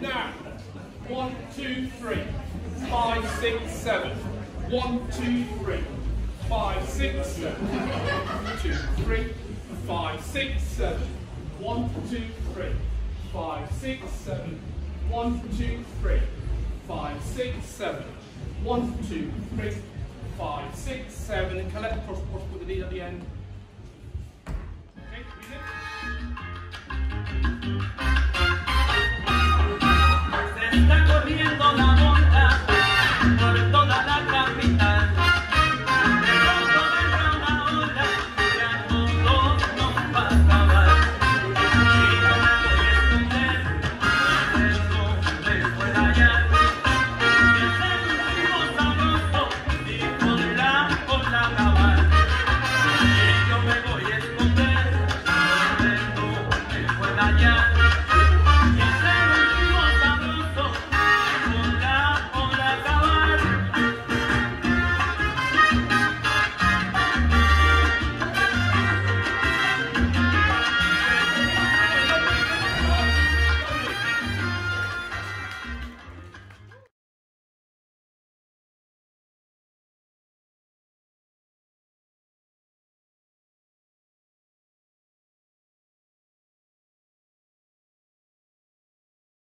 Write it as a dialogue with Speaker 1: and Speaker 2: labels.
Speaker 1: Now, one, two, three, five, six, seven. One, two, three, five, six, seven. One, two, three, five, six, seven. One, two, three, five, six, seven. One, two, three, five, six, seven. One, two, three, five, six, seven. And collect across, cross with the D at the end.